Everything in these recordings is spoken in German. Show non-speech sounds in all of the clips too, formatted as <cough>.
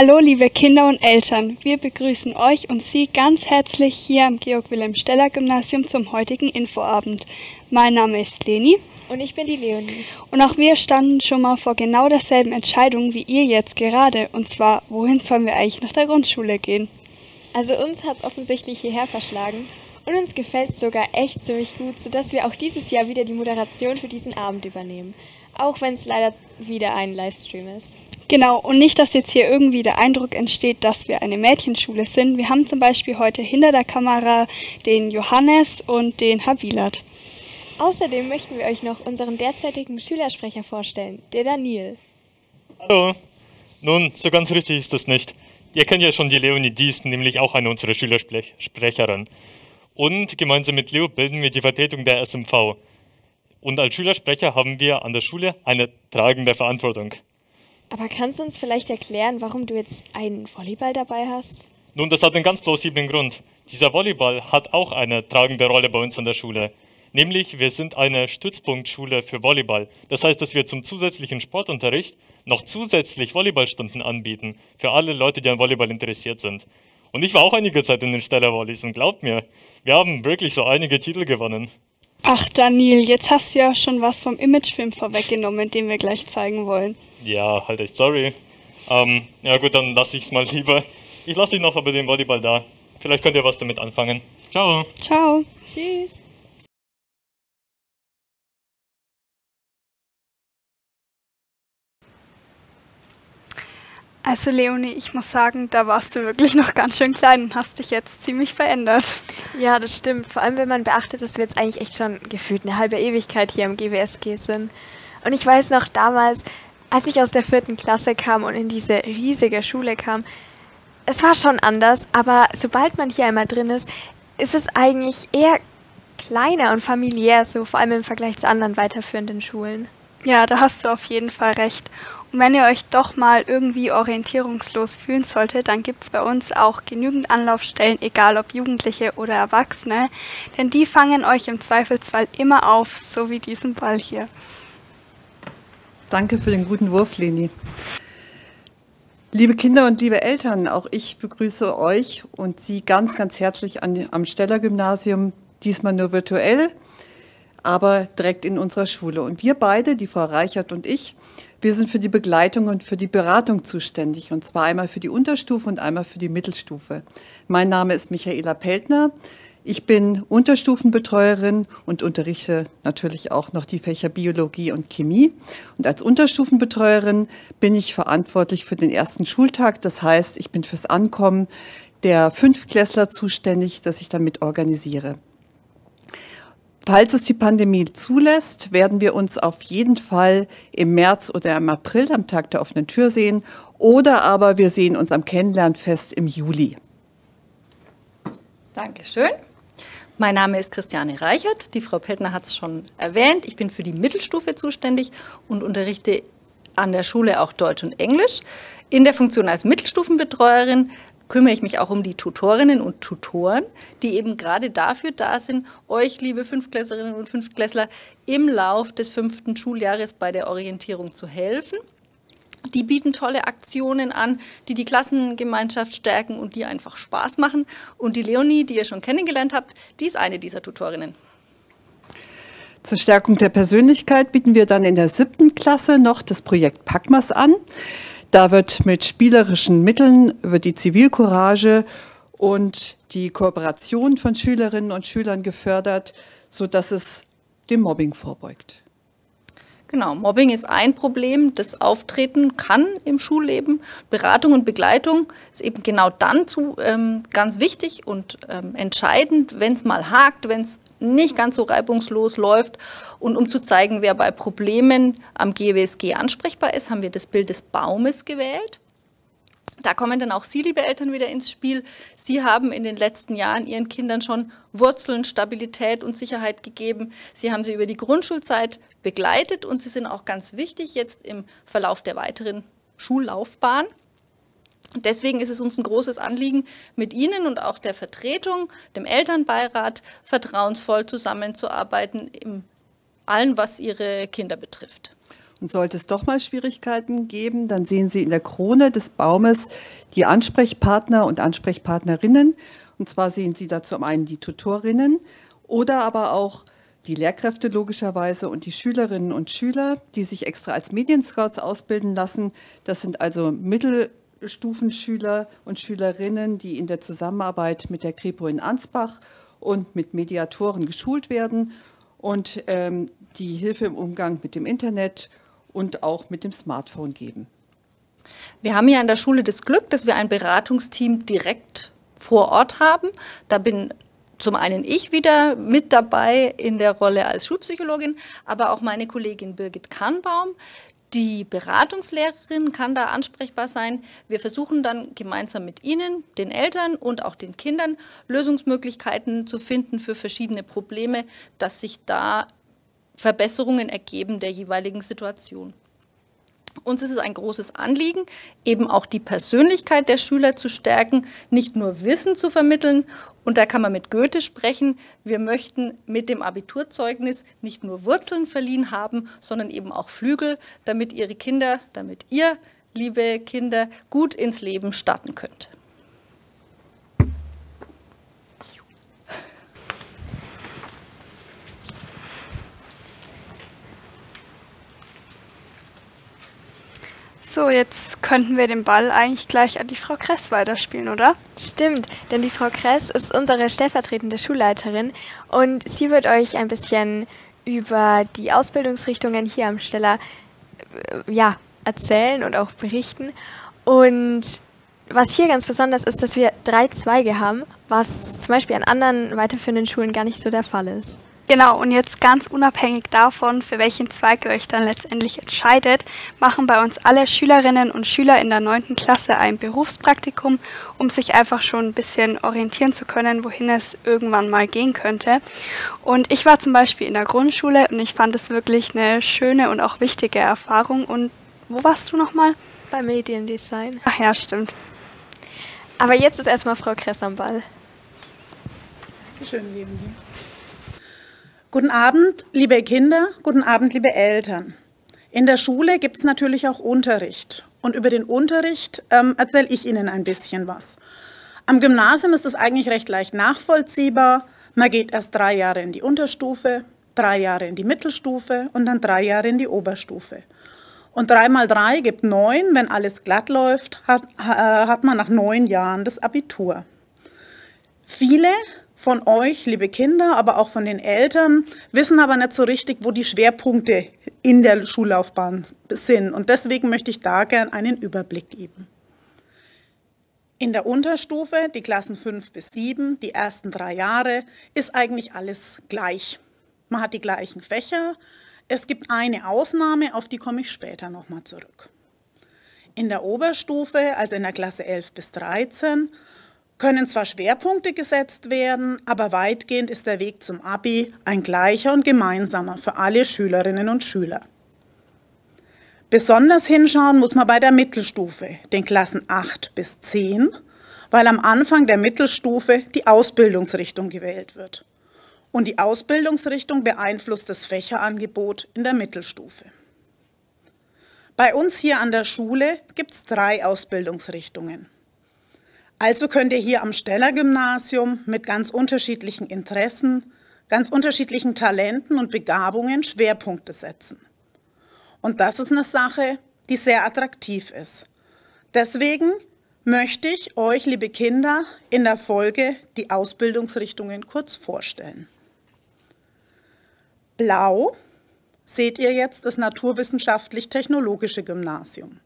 Hallo liebe Kinder und Eltern, wir begrüßen euch und Sie ganz herzlich hier am Georg-Wilhelm-Steller-Gymnasium zum heutigen Infoabend. Mein Name ist Leni. Und ich bin die Leonie. Und auch wir standen schon mal vor genau derselben Entscheidung wie ihr jetzt gerade. Und zwar, wohin sollen wir eigentlich nach der Grundschule gehen? Also uns hat es offensichtlich hierher verschlagen. Und uns gefällt es sogar echt ziemlich gut, sodass wir auch dieses Jahr wieder die Moderation für diesen Abend übernehmen. Auch wenn es leider wieder ein Livestream ist. Genau, und nicht, dass jetzt hier irgendwie der Eindruck entsteht, dass wir eine Mädchenschule sind. Wir haben zum Beispiel heute hinter der Kamera den Johannes und den Habilat. Außerdem möchten wir euch noch unseren derzeitigen Schülersprecher vorstellen, der Daniel. Hallo. Nun, so ganz richtig ist das nicht. Ihr kennt ja schon die Leonie Dies, nämlich auch eine unserer Schülersprecherin. Und gemeinsam mit Leo bilden wir die Vertretung der SMV. Und als Schülersprecher haben wir an der Schule eine tragende Verantwortung. Aber kannst du uns vielleicht erklären, warum du jetzt einen Volleyball dabei hast? Nun, das hat einen ganz plausiblen Grund. Dieser Volleyball hat auch eine tragende Rolle bei uns an der Schule. Nämlich, wir sind eine Stützpunktschule für Volleyball. Das heißt, dass wir zum zusätzlichen Sportunterricht noch zusätzlich Volleyballstunden anbieten für alle Leute, die an Volleyball interessiert sind. Und ich war auch einige Zeit in den Stellervolleys und glaubt mir, wir haben wirklich so einige Titel gewonnen. Ach Daniel, jetzt hast du ja schon was vom Imagefilm vorweggenommen, den wir gleich zeigen wollen. Ja, halt echt sorry. Ähm, ja gut, dann lasse ich es mal lieber. Ich lasse dich noch aber den Volleyball da. Vielleicht könnt ihr was damit anfangen. Ciao. Ciao. Tschüss. Also Leonie, ich muss sagen, da warst du wirklich noch ganz schön klein und hast dich jetzt ziemlich verändert. Ja, das stimmt. Vor allem, wenn man beachtet, dass wir jetzt eigentlich echt schon gefühlt eine halbe Ewigkeit hier im GWSG sind. Und ich weiß noch damals, als ich aus der vierten Klasse kam und in diese riesige Schule kam, es war schon anders, aber sobald man hier einmal drin ist, ist es eigentlich eher kleiner und familiär, so vor allem im Vergleich zu anderen weiterführenden Schulen. Ja, da hast du auf jeden Fall recht. Und wenn ihr euch doch mal irgendwie orientierungslos fühlen solltet, dann gibt es bei uns auch genügend Anlaufstellen, egal ob Jugendliche oder Erwachsene, denn die fangen euch im Zweifelsfall immer auf, so wie diesen Ball hier. Danke für den guten Wurf, Leni. Liebe Kinder und liebe Eltern, auch ich begrüße euch und Sie ganz, ganz herzlich an, am Steller Gymnasium, diesmal nur virtuell, aber direkt in unserer Schule. Und wir beide, die Frau Reichert und ich, wir sind für die Begleitung und für die Beratung zuständig, und zwar einmal für die Unterstufe und einmal für die Mittelstufe. Mein Name ist Michaela Peltner. Ich bin Unterstufenbetreuerin und unterrichte natürlich auch noch die Fächer Biologie und Chemie. Und als Unterstufenbetreuerin bin ich verantwortlich für den ersten Schultag. Das heißt, ich bin fürs Ankommen der Fünftklässler zuständig, das ich damit organisiere. Falls es die Pandemie zulässt, werden wir uns auf jeden Fall im März oder im April am Tag der offenen Tür sehen oder aber wir sehen uns am Kennenlernfest im Juli. Dankeschön. Mein Name ist Christiane Reichert. Die Frau Pettner hat es schon erwähnt. Ich bin für die Mittelstufe zuständig und unterrichte an der Schule auch Deutsch und Englisch. In der Funktion als Mittelstufenbetreuerin kümmere ich mich auch um die Tutorinnen und Tutoren, die eben gerade dafür da sind, euch, liebe Fünftklässlerinnen und Fünftklässler, im Lauf des fünften Schuljahres bei der Orientierung zu helfen. Die bieten tolle Aktionen an, die die Klassengemeinschaft stärken und die einfach Spaß machen. Und die Leonie, die ihr schon kennengelernt habt, die ist eine dieser Tutorinnen. Zur Stärkung der Persönlichkeit bieten wir dann in der siebten Klasse noch das Projekt Packmas an. Da wird mit spielerischen Mitteln wird die Zivilcourage und die Kooperation von Schülerinnen und Schülern gefördert, sodass es dem Mobbing vorbeugt. Genau, Mobbing ist ein Problem, das auftreten kann im Schulleben. Beratung und Begleitung ist eben genau dann zu, ähm, ganz wichtig und ähm, entscheidend, wenn es mal hakt, wenn es nicht ganz so reibungslos läuft. Und um zu zeigen, wer bei Problemen am GWSG ansprechbar ist, haben wir das Bild des Baumes gewählt. Da kommen dann auch Sie, liebe Eltern, wieder ins Spiel. Sie haben in den letzten Jahren Ihren Kindern schon Wurzeln, Stabilität und Sicherheit gegeben. Sie haben sie über die Grundschulzeit begleitet und Sie sind auch ganz wichtig jetzt im Verlauf der weiteren Schullaufbahn. Deswegen ist es uns ein großes Anliegen, mit Ihnen und auch der Vertretung, dem Elternbeirat, vertrauensvoll zusammenzuarbeiten in allem, was Ihre Kinder betrifft. Und sollte es doch mal Schwierigkeiten geben, dann sehen Sie in der Krone des Baumes die Ansprechpartner und Ansprechpartnerinnen. Und zwar sehen Sie da zum einen die Tutorinnen oder aber auch die Lehrkräfte logischerweise und die Schülerinnen und Schüler, die sich extra als Medienscouts ausbilden lassen. Das sind also Mittelstufenschüler und Schülerinnen, die in der Zusammenarbeit mit der Kripo in Ansbach und mit Mediatoren geschult werden und ähm, die Hilfe im Umgang mit dem Internet und auch mit dem Smartphone geben. Wir haben hier an der Schule das Glück, dass wir ein Beratungsteam direkt vor Ort haben. Da bin zum einen ich wieder mit dabei in der Rolle als Schulpsychologin, aber auch meine Kollegin Birgit Kahnbaum. Die Beratungslehrerin kann da ansprechbar sein. Wir versuchen dann gemeinsam mit Ihnen, den Eltern und auch den Kindern Lösungsmöglichkeiten zu finden für verschiedene Probleme, dass sich da Verbesserungen ergeben der jeweiligen Situation. Uns ist es ein großes Anliegen, eben auch die Persönlichkeit der Schüler zu stärken, nicht nur Wissen zu vermitteln. Und da kann man mit Goethe sprechen. Wir möchten mit dem Abiturzeugnis nicht nur Wurzeln verliehen haben, sondern eben auch Flügel, damit Ihre Kinder, damit ihr, liebe Kinder, gut ins Leben starten könnt. So, jetzt könnten wir den Ball eigentlich gleich an die Frau Kress weiterspielen, oder? Stimmt, denn die Frau Kress ist unsere stellvertretende Schulleiterin und sie wird euch ein bisschen über die Ausbildungsrichtungen hier am Steller äh, ja, erzählen und auch berichten. Und was hier ganz besonders ist, dass wir drei Zweige haben, was zum Beispiel an anderen weiterführenden Schulen gar nicht so der Fall ist. Genau, und jetzt ganz unabhängig davon, für welchen Zweig ihr euch dann letztendlich entscheidet, machen bei uns alle Schülerinnen und Schüler in der 9. Klasse ein Berufspraktikum, um sich einfach schon ein bisschen orientieren zu können, wohin es irgendwann mal gehen könnte. Und ich war zum Beispiel in der Grundschule und ich fand es wirklich eine schöne und auch wichtige Erfahrung. Und wo warst du nochmal? Bei Mediendesign. Ach ja, stimmt. Aber jetzt ist erstmal Frau Kress am Ball. Schön, lieben Sie. Guten Abend, liebe Kinder, guten Abend, liebe Eltern. In der Schule gibt es natürlich auch Unterricht. Und über den Unterricht ähm, erzähle ich Ihnen ein bisschen was. Am Gymnasium ist das eigentlich recht leicht nachvollziehbar. Man geht erst drei Jahre in die Unterstufe, drei Jahre in die Mittelstufe und dann drei Jahre in die Oberstufe. Und drei mal drei gibt neun. Wenn alles glatt läuft, hat, äh, hat man nach neun Jahren das Abitur. Viele von euch, liebe Kinder, aber auch von den Eltern, wissen aber nicht so richtig, wo die Schwerpunkte in der Schullaufbahn sind. Und deswegen möchte ich da gern einen Überblick geben. In der Unterstufe, die Klassen 5 bis 7, die ersten drei Jahre, ist eigentlich alles gleich. Man hat die gleichen Fächer. Es gibt eine Ausnahme, auf die komme ich später nochmal zurück. In der Oberstufe, also in der Klasse 11 bis 13, können zwar Schwerpunkte gesetzt werden, aber weitgehend ist der Weg zum Abi ein gleicher und gemeinsamer für alle Schülerinnen und Schüler. Besonders hinschauen muss man bei der Mittelstufe, den Klassen 8 bis 10, weil am Anfang der Mittelstufe die Ausbildungsrichtung gewählt wird. Und die Ausbildungsrichtung beeinflusst das Fächerangebot in der Mittelstufe. Bei uns hier an der Schule gibt es drei Ausbildungsrichtungen. Also könnt ihr hier am Steller-Gymnasium mit ganz unterschiedlichen Interessen, ganz unterschiedlichen Talenten und Begabungen Schwerpunkte setzen. Und das ist eine Sache, die sehr attraktiv ist. Deswegen möchte ich euch, liebe Kinder, in der Folge die Ausbildungsrichtungen kurz vorstellen. Blau seht ihr jetzt das naturwissenschaftlich-technologische Gymnasium.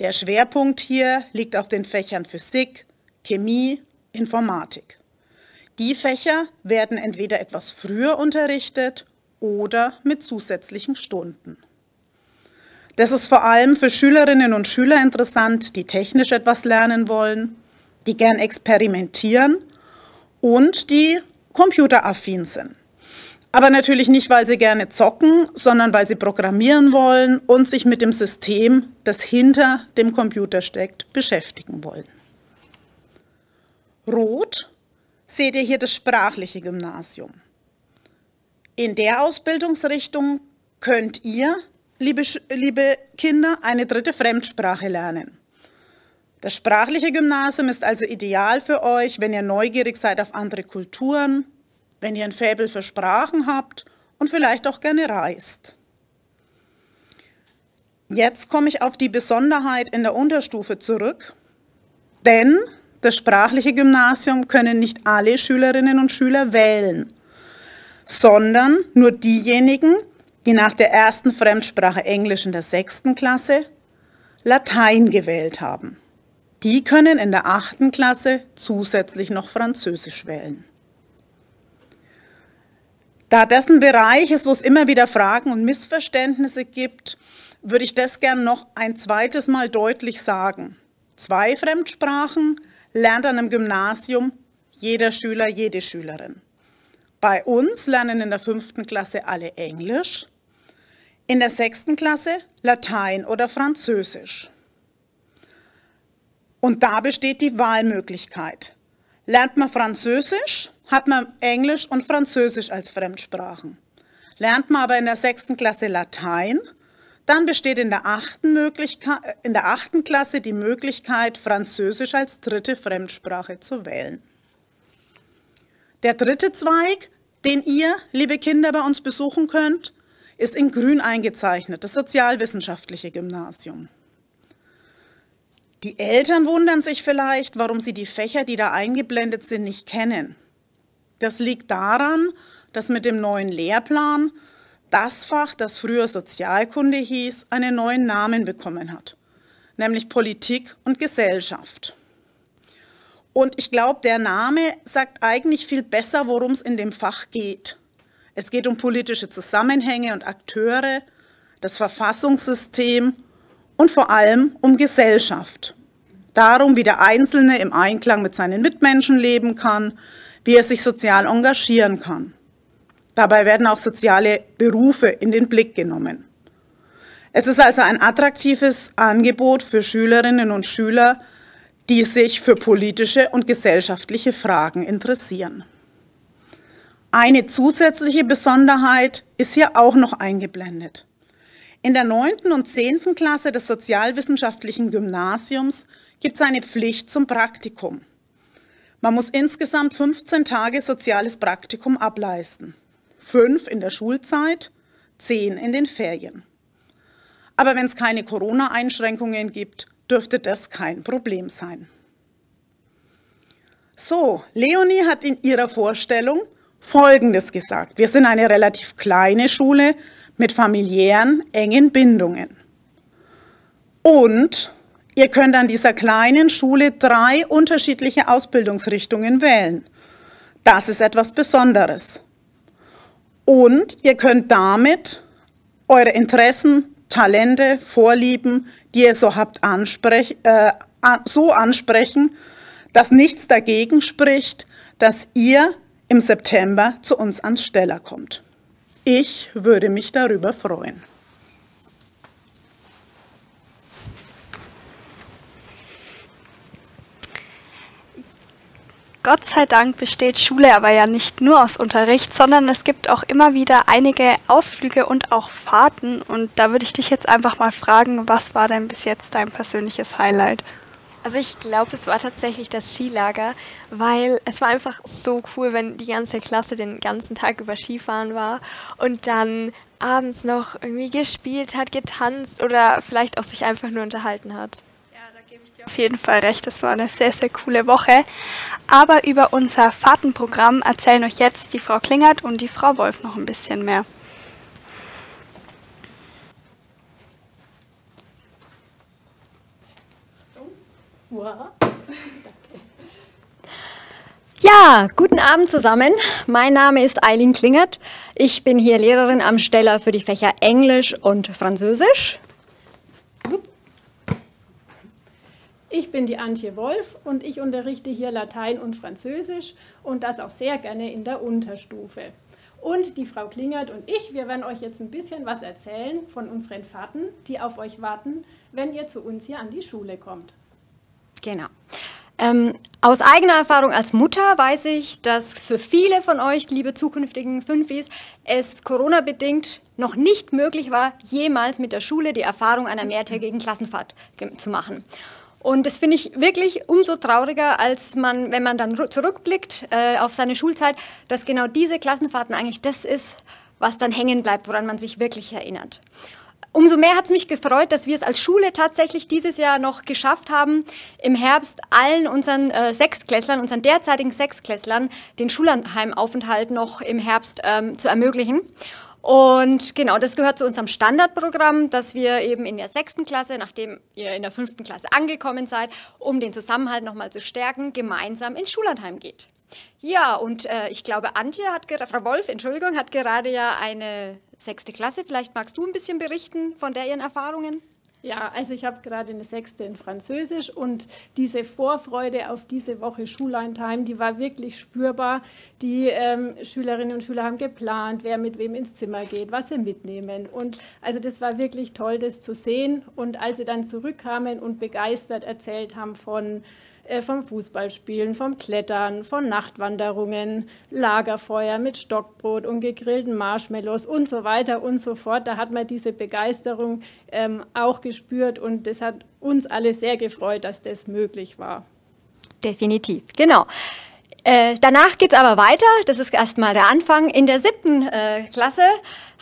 Der Schwerpunkt hier liegt auf den Fächern Physik, Chemie, Informatik. Die Fächer werden entweder etwas früher unterrichtet oder mit zusätzlichen Stunden. Das ist vor allem für Schülerinnen und Schüler interessant, die technisch etwas lernen wollen, die gern experimentieren und die computeraffin sind. Aber natürlich nicht, weil sie gerne zocken, sondern weil sie programmieren wollen und sich mit dem System, das hinter dem Computer steckt, beschäftigen wollen. Rot seht ihr hier das sprachliche Gymnasium. In der Ausbildungsrichtung könnt ihr liebe, liebe Kinder, eine dritte Fremdsprache lernen. Das sprachliche Gymnasium ist also ideal für euch, wenn ihr neugierig seid auf andere Kulturen, wenn ihr ein Faible für Sprachen habt und vielleicht auch gerne reist. Jetzt komme ich auf die Besonderheit in der Unterstufe zurück, denn das sprachliche Gymnasium können nicht alle Schülerinnen und Schüler wählen, sondern nur diejenigen, die nach der ersten Fremdsprache Englisch in der sechsten Klasse Latein gewählt haben. Die können in der achten Klasse zusätzlich noch Französisch wählen. Da das ein Bereich ist, wo es immer wieder Fragen und Missverständnisse gibt, würde ich das gern noch ein zweites Mal deutlich sagen. Zwei Fremdsprachen lernt an einem Gymnasium jeder Schüler, jede Schülerin. Bei uns lernen in der fünften Klasse alle Englisch, in der sechsten Klasse Latein oder Französisch. Und da besteht die Wahlmöglichkeit. Lernt man Französisch, hat man Englisch und Französisch als Fremdsprachen. Lernt man aber in der sechsten Klasse Latein, dann besteht in der, achten in der achten Klasse die Möglichkeit, Französisch als dritte Fremdsprache zu wählen. Der dritte Zweig, den ihr, liebe Kinder, bei uns besuchen könnt, ist in grün eingezeichnet, das sozialwissenschaftliche Gymnasium. Die Eltern wundern sich vielleicht, warum sie die Fächer, die da eingeblendet sind, nicht kennen. Das liegt daran, dass mit dem neuen Lehrplan das Fach, das früher Sozialkunde hieß, einen neuen Namen bekommen hat, nämlich Politik und Gesellschaft. Und ich glaube, der Name sagt eigentlich viel besser, worum es in dem Fach geht. Es geht um politische Zusammenhänge und Akteure, das Verfassungssystem und vor allem um Gesellschaft. Darum, wie der Einzelne im Einklang mit seinen Mitmenschen leben kann, wie er sich sozial engagieren kann. Dabei werden auch soziale Berufe in den Blick genommen. Es ist also ein attraktives Angebot für Schülerinnen und Schüler, die sich für politische und gesellschaftliche Fragen interessieren. Eine zusätzliche Besonderheit ist hier auch noch eingeblendet. In der neunten und zehnten Klasse des sozialwissenschaftlichen Gymnasiums gibt es eine Pflicht zum Praktikum. Man muss insgesamt 15 Tage soziales Praktikum ableisten fünf in der Schulzeit, zehn in den Ferien. Aber wenn es keine Corona-Einschränkungen gibt, dürfte das kein Problem sein. So, Leonie hat in ihrer Vorstellung Folgendes gesagt. Wir sind eine relativ kleine Schule mit familiären, engen Bindungen. Und ihr könnt an dieser kleinen Schule drei unterschiedliche Ausbildungsrichtungen wählen. Das ist etwas Besonderes. Und ihr könnt damit eure Interessen, Talente, Vorlieben, die ihr so habt, ansprech, äh, so ansprechen, dass nichts dagegen spricht, dass ihr im September zu uns ans Steller kommt. Ich würde mich darüber freuen. Gott sei Dank besteht Schule aber ja nicht nur aus Unterricht, sondern es gibt auch immer wieder einige Ausflüge und auch Fahrten. Und da würde ich dich jetzt einfach mal fragen, was war denn bis jetzt dein persönliches Highlight? Also ich glaube, es war tatsächlich das Skilager, weil es war einfach so cool, wenn die ganze Klasse den ganzen Tag über Skifahren war und dann abends noch irgendwie gespielt hat, getanzt oder vielleicht auch sich einfach nur unterhalten hat auf jeden Fall recht, das war eine sehr, sehr coole Woche. Aber über unser Fahrtenprogramm erzählen euch jetzt die Frau Klingert und die Frau Wolf noch ein bisschen mehr. Ja, guten Abend zusammen. Mein Name ist Eileen Klingert. Ich bin hier Lehrerin am Steller für die Fächer Englisch und Französisch. Ich bin die Antje Wolf und ich unterrichte hier Latein und Französisch und das auch sehr gerne in der Unterstufe. Und die Frau Klingert und ich, wir werden euch jetzt ein bisschen was erzählen von unseren Fahrten, die auf euch warten, wenn ihr zu uns hier an die Schule kommt. Genau. Ähm, aus eigener Erfahrung als Mutter weiß ich, dass für viele von euch, liebe zukünftigen Fünfis, es Corona-bedingt noch nicht möglich war, jemals mit der Schule die Erfahrung einer mehrtägigen Klassenfahrt zu machen. Und das finde ich wirklich umso trauriger, als man, wenn man dann zurückblickt äh, auf seine Schulzeit, dass genau diese Klassenfahrten eigentlich das ist, was dann hängen bleibt, woran man sich wirklich erinnert. Umso mehr hat es mich gefreut, dass wir es als Schule tatsächlich dieses Jahr noch geschafft haben, im Herbst allen unseren äh, Sechstklässlern, unseren derzeitigen Sechstklässlern, den Schulheimaufenthalt noch im Herbst ähm, zu ermöglichen. Und genau, das gehört zu unserem Standardprogramm, dass wir eben in der sechsten Klasse, nachdem ihr in der fünften Klasse angekommen seid, um den Zusammenhalt nochmal zu stärken, gemeinsam ins Schullandheim geht. Ja, und äh, ich glaube, Antje hat, Frau Wolf, Entschuldigung, hat gerade ja eine sechste Klasse. Vielleicht magst du ein bisschen berichten von der ihren Erfahrungen? Ja, also ich habe gerade eine sechste in Französisch und diese Vorfreude auf diese Woche Schullandheim, die war wirklich spürbar. Die ähm, Schülerinnen und Schüler haben geplant, wer mit wem ins Zimmer geht, was sie mitnehmen. Und also das war wirklich toll, das zu sehen. Und als sie dann zurückkamen und begeistert erzählt haben von vom Fußballspielen, vom Klettern, von Nachtwanderungen, Lagerfeuer mit Stockbrot und gegrillten Marshmallows und so weiter und so fort. Da hat man diese Begeisterung ähm, auch gespürt und das hat uns alle sehr gefreut, dass das möglich war. Definitiv, genau. Äh, danach geht es aber weiter, das ist erstmal der Anfang. In der siebten äh, Klasse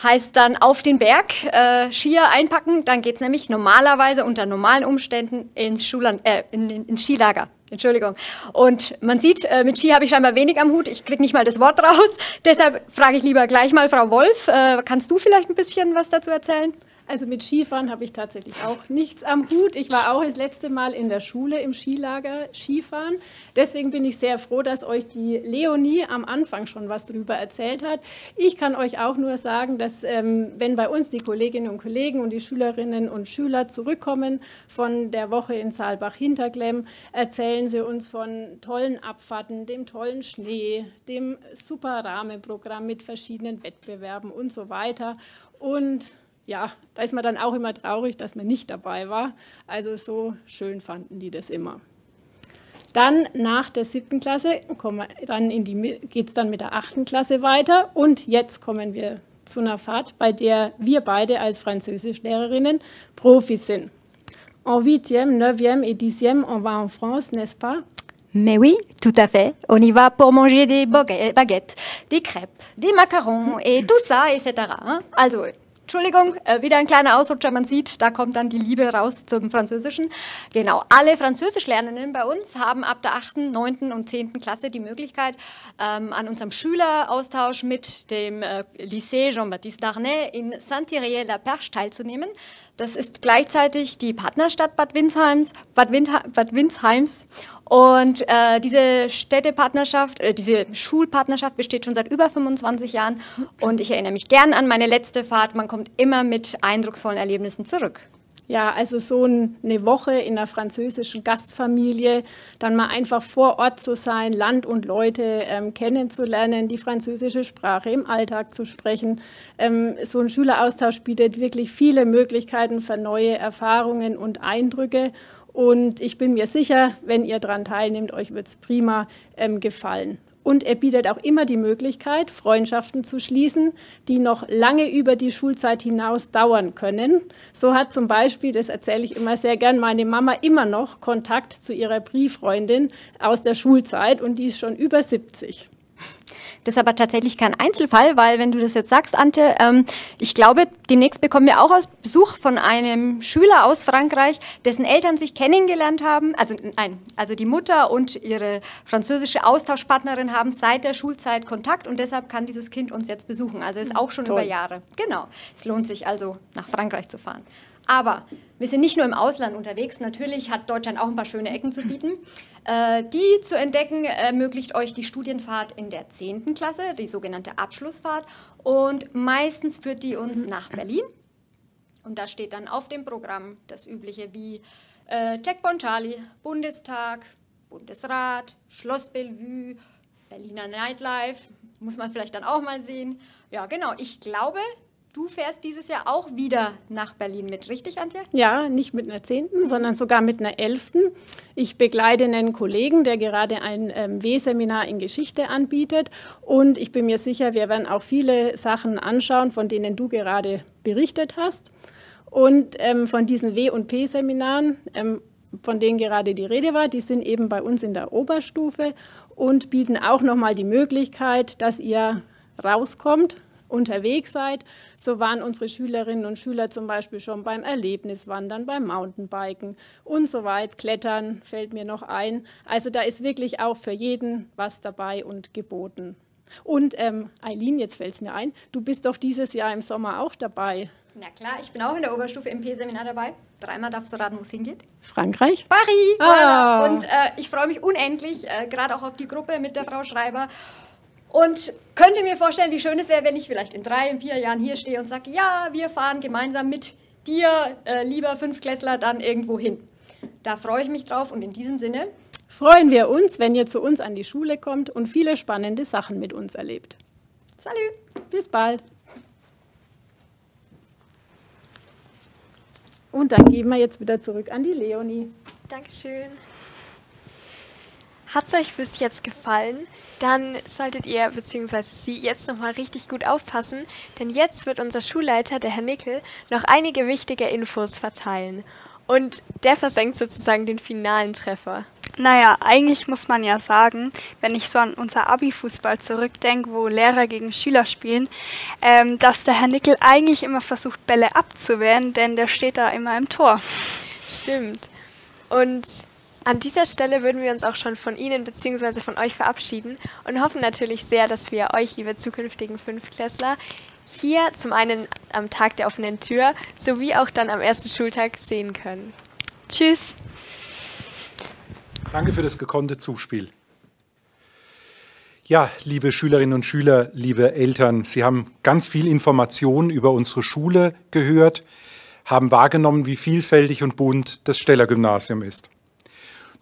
heißt dann auf den Berg äh, Skier einpacken, dann geht es nämlich normalerweise unter normalen Umständen ins, Schulland, äh, in, in, ins Skilager. Entschuldigung. Und man sieht, äh, mit Ski habe ich scheinbar wenig am Hut. Ich kriege nicht mal das Wort raus. <laughs> Deshalb frage ich lieber gleich mal Frau Wolf. Äh, kannst du vielleicht ein bisschen was dazu erzählen? Also mit Skifahren habe ich tatsächlich auch nichts am Hut. Ich war auch das letzte Mal in der Schule im Skilager Skifahren. Deswegen bin ich sehr froh, dass euch die Leonie am Anfang schon was darüber erzählt hat. Ich kann euch auch nur sagen, dass ähm, wenn bei uns die Kolleginnen und Kollegen und die Schülerinnen und Schüler zurückkommen von der Woche in Saalbach-Hinterklemm, erzählen sie uns von tollen Abfahrten, dem tollen Schnee, dem super Rahmenprogramm mit verschiedenen Wettbewerben und so weiter. Und ja, da ist man dann auch immer traurig, dass man nicht dabei war. Also so schön fanden die das immer. Dann nach der siebten Klasse geht es dann mit der achten Klasse weiter und jetzt kommen wir zu einer Fahrt, bei der wir beide als Französischlehrerinnen Profis sind. En 8e, 9e et 10e, on va en France, n'est-ce pas? Mais oui, tout à fait. On y va pour manger des baguettes, des crêpes, des macarons et tout ça, etc. Also Entschuldigung, äh, wieder ein kleiner Ausrutscher, man sieht, da kommt dann die Liebe raus zum Französischen. Genau, alle Französischlernenden bei uns haben ab der 8., 9. und 10. Klasse die Möglichkeit, ähm, an unserem Schüleraustausch mit dem äh, Lycée Jean-Baptiste Darnay in Saint-Thierry-la-Perche teilzunehmen. Das ist gleichzeitig die Partnerstadt Bad Windsheims, Bad, Windha Bad Windsheims und äh, diese Städtepartnerschaft, äh, diese Schulpartnerschaft besteht schon seit über 25 Jahren. Und ich erinnere mich gern an meine letzte Fahrt. Man kommt immer mit eindrucksvollen Erlebnissen zurück. Ja, also so eine Woche in einer französischen Gastfamilie, dann mal einfach vor Ort zu sein, Land und Leute ähm, kennenzulernen, die französische Sprache im Alltag zu sprechen. Ähm, so ein Schüleraustausch bietet wirklich viele Möglichkeiten für neue Erfahrungen und Eindrücke. Und ich bin mir sicher, wenn ihr daran teilnehmt, euch wird es prima ähm, gefallen. Und er bietet auch immer die Möglichkeit, Freundschaften zu schließen, die noch lange über die Schulzeit hinaus dauern können. So hat zum Beispiel, das erzähle ich immer sehr gern, meine Mama immer noch Kontakt zu ihrer Brieffreundin aus der Schulzeit und die ist schon über 70. Das ist aber tatsächlich kein Einzelfall, weil wenn du das jetzt sagst, Ante, ähm, ich glaube, demnächst bekommen wir auch Besuch von einem Schüler aus Frankreich, dessen Eltern sich kennengelernt haben. Also nein, also die Mutter und ihre französische Austauschpartnerin haben seit der Schulzeit Kontakt und deshalb kann dieses Kind uns jetzt besuchen. Also ist auch schon Toll. über Jahre. Genau. Es lohnt sich also nach Frankreich zu fahren. Aber wir sind nicht nur im Ausland unterwegs. Natürlich hat Deutschland auch ein paar schöne Ecken zu bieten. Äh, die zu entdecken ermöglicht euch die Studienfahrt in der 10. Klasse, die sogenannte Abschlussfahrt. Und meistens führt die uns nach Berlin. Und da steht dann auf dem Programm das Übliche wie äh, Checkpoint Charlie, Bundestag, Bundesrat, Schloss Bellevue, Berliner Nightlife. Muss man vielleicht dann auch mal sehen. Ja, genau. Ich glaube, Du fährst dieses Jahr auch wieder nach Berlin mit, richtig, Antje? Ja, nicht mit einer zehnten, sondern sogar mit einer elften. Ich begleite einen Kollegen, der gerade ein ähm, W-Seminar in Geschichte anbietet. Und ich bin mir sicher, wir werden auch viele Sachen anschauen, von denen du gerade berichtet hast. Und ähm, von diesen W- und P-Seminaren, ähm, von denen gerade die Rede war, die sind eben bei uns in der Oberstufe und bieten auch nochmal die Möglichkeit, dass ihr rauskommt, unterwegs seid. So waren unsere Schülerinnen und Schüler zum Beispiel schon beim Erlebniswandern, beim Mountainbiken und so weit. Klettern fällt mir noch ein. Also da ist wirklich auch für jeden was dabei und geboten. Und ähm, Eileen, jetzt fällt es mir ein, du bist doch dieses Jahr im Sommer auch dabei. Na klar, ich bin auch in der Oberstufe MP-Seminar dabei. Dreimal darfst du raten, wo es hingeht. Frankreich? Paris! Ah. Und äh, ich freue mich unendlich, äh, gerade auch auf die Gruppe mit der Frau Schreiber. Und könnte mir vorstellen, wie schön es wäre, wenn ich vielleicht in drei, in vier Jahren hier stehe und sage, ja, wir fahren gemeinsam mit dir, äh, lieber Fünfklässler, dann irgendwo hin. Da freue ich mich drauf und in diesem Sinne freuen wir uns, wenn ihr zu uns an die Schule kommt und viele spannende Sachen mit uns erlebt. Salut! Bis bald! Und dann gehen wir jetzt wieder zurück an die Leonie. Dankeschön. Hat es euch bis jetzt gefallen? Dann solltet ihr bzw. Sie jetzt nochmal richtig gut aufpassen, denn jetzt wird unser Schulleiter, der Herr Nickel, noch einige wichtige Infos verteilen. Und der versenkt sozusagen den finalen Treffer. Naja, eigentlich muss man ja sagen, wenn ich so an unser Abi-Fußball zurückdenke, wo Lehrer gegen Schüler spielen, ähm, dass der Herr Nickel eigentlich immer versucht, Bälle abzuwehren, denn der steht da immer im Tor. Stimmt. Und an dieser Stelle würden wir uns auch schon von Ihnen bzw. von euch verabschieden und hoffen natürlich sehr, dass wir euch, liebe zukünftigen Fünftklässler, hier zum einen am Tag der offenen Tür sowie auch dann am ersten Schultag sehen können. Tschüss! Danke für das gekonnte Zuspiel. Ja, liebe Schülerinnen und Schüler, liebe Eltern, Sie haben ganz viel Informationen über unsere Schule gehört, haben wahrgenommen, wie vielfältig und bunt das Steller Gymnasium ist.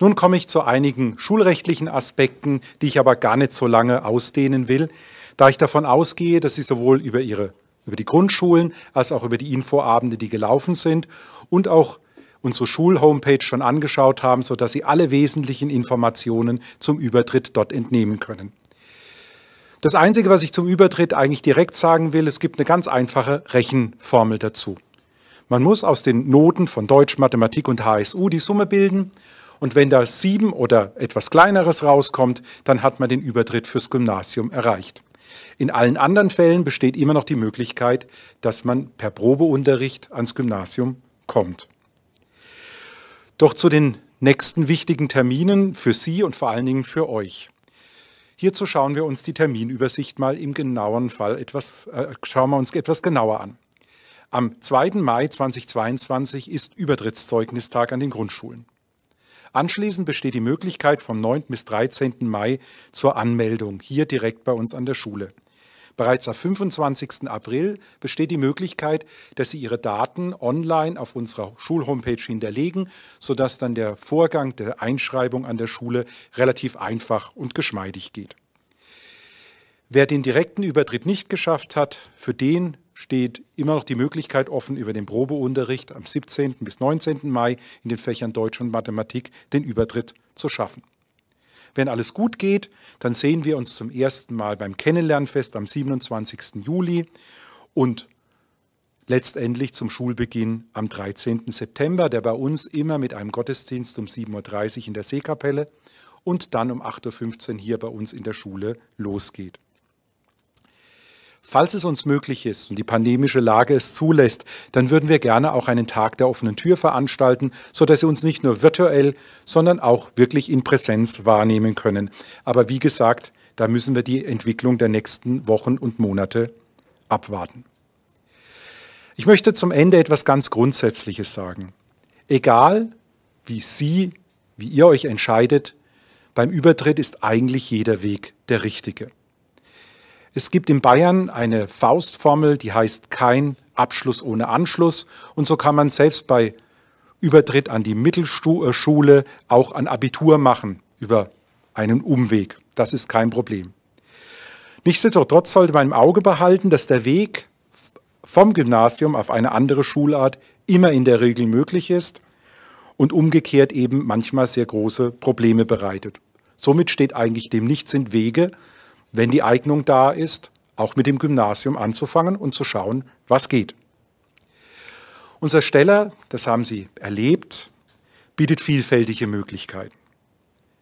Nun komme ich zu einigen schulrechtlichen Aspekten, die ich aber gar nicht so lange ausdehnen will, da ich davon ausgehe, dass Sie sowohl über, ihre, über die Grundschulen als auch über die Infoabende, die gelaufen sind, und auch unsere Schulhomepage schon angeschaut haben, sodass Sie alle wesentlichen Informationen zum Übertritt dort entnehmen können. Das Einzige, was ich zum Übertritt eigentlich direkt sagen will, es gibt eine ganz einfache Rechenformel dazu. Man muss aus den Noten von Deutsch, Mathematik und HSU die Summe bilden und wenn da sieben oder etwas kleineres rauskommt, dann hat man den Übertritt fürs Gymnasium erreicht. In allen anderen Fällen besteht immer noch die Möglichkeit, dass man per Probeunterricht ans Gymnasium kommt. Doch zu den nächsten wichtigen Terminen für Sie und vor allen Dingen für euch. Hierzu schauen wir uns die Terminübersicht mal im genauen Fall etwas, äh, schauen wir uns etwas genauer an. Am 2. Mai 2022 ist Übertrittszeugnistag an den Grundschulen. Anschließend besteht die Möglichkeit vom 9. bis 13. Mai zur Anmeldung hier direkt bei uns an der Schule. Bereits am 25. April besteht die Möglichkeit, dass Sie Ihre Daten online auf unserer Schulhomepage hinterlegen, sodass dann der Vorgang der Einschreibung an der Schule relativ einfach und geschmeidig geht. Wer den direkten Übertritt nicht geschafft hat, für den steht immer noch die Möglichkeit offen, über den Probeunterricht am 17. bis 19. Mai in den Fächern Deutsch und Mathematik den Übertritt zu schaffen. Wenn alles gut geht, dann sehen wir uns zum ersten Mal beim Kennenlernfest am 27. Juli und letztendlich zum Schulbeginn am 13. September, der bei uns immer mit einem Gottesdienst um 7.30 Uhr in der Seekapelle und dann um 8.15 Uhr hier bei uns in der Schule losgeht. Falls es uns möglich ist und die pandemische Lage es zulässt, dann würden wir gerne auch einen Tag der offenen Tür veranstalten, sodass Sie uns nicht nur virtuell, sondern auch wirklich in Präsenz wahrnehmen können. Aber wie gesagt, da müssen wir die Entwicklung der nächsten Wochen und Monate abwarten. Ich möchte zum Ende etwas ganz Grundsätzliches sagen. Egal, wie Sie, wie ihr euch entscheidet, beim Übertritt ist eigentlich jeder Weg der richtige. Es gibt in Bayern eine Faustformel, die heißt kein Abschluss ohne Anschluss. Und so kann man selbst bei Übertritt an die Mittelschule auch ein Abitur machen über einen Umweg. Das ist kein Problem. Nichtsdestotrotz sollte man im Auge behalten, dass der Weg vom Gymnasium auf eine andere Schulart immer in der Regel möglich ist und umgekehrt eben manchmal sehr große Probleme bereitet. Somit steht eigentlich dem nichts in Wege, wenn die Eignung da ist, auch mit dem Gymnasium anzufangen und zu schauen, was geht. Unser Steller, das haben Sie erlebt, bietet vielfältige Möglichkeiten.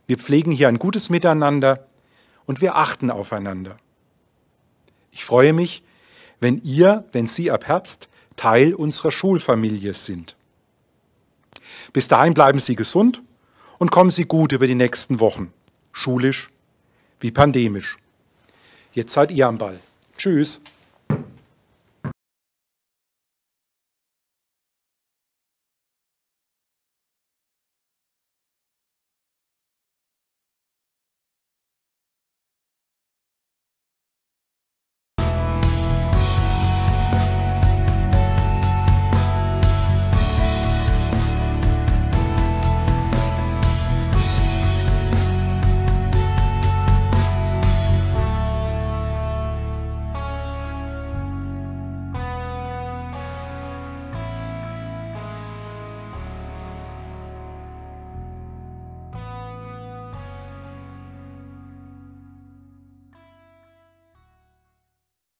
Wir pflegen hier ein gutes Miteinander und wir achten aufeinander. Ich freue mich, wenn ihr, wenn Sie ab Herbst Teil unserer Schulfamilie sind. Bis dahin bleiben Sie gesund und kommen Sie gut über die nächsten Wochen, schulisch wie pandemisch. Jetzt seid ihr am Ball. Tschüss.